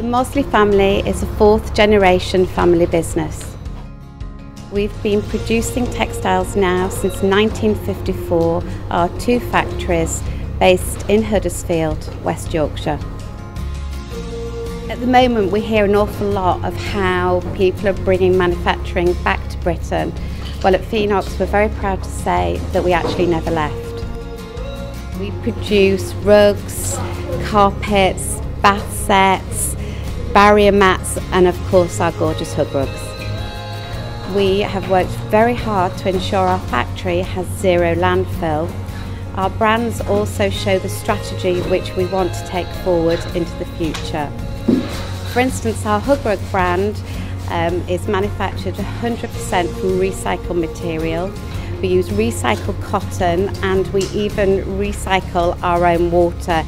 The Mosley family is a fourth generation family business. We've been producing textiles now since 1954, our two factories based in Huddersfield, West Yorkshire. At the moment we hear an awful lot of how people are bringing manufacturing back to Britain. Well at Phoenox we're very proud to say that we actually never left. We produce rugs, carpets, bath sets, barrier mats and of course our gorgeous hug rugs. We have worked very hard to ensure our factory has zero landfill. Our brands also show the strategy which we want to take forward into the future. For instance, our hug rug brand um, is manufactured 100% from recycled material. We use recycled cotton and we even recycle our own water.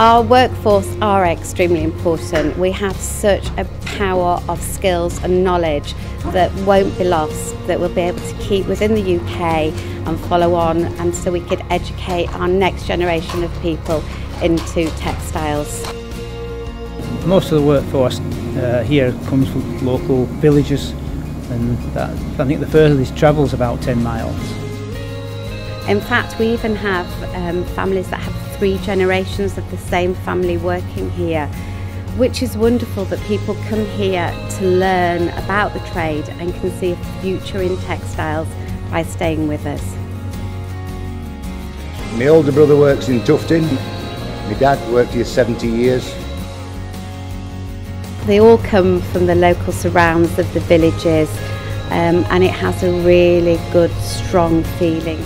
Our workforce are extremely important. We have such a power of skills and knowledge that won't be lost, that we'll be able to keep within the UK and follow on and so we could educate our next generation of people into textiles. Most of the workforce uh, here comes from local villages and that, I think the furthest travels about 10 miles. In fact, we even have um, families that have three generations of the same family working here, which is wonderful that people come here to learn about the trade and can see a future in textiles by staying with us. My older brother works in tufting. My dad worked here 70 years. They all come from the local surrounds of the villages um, and it has a really good, strong feeling.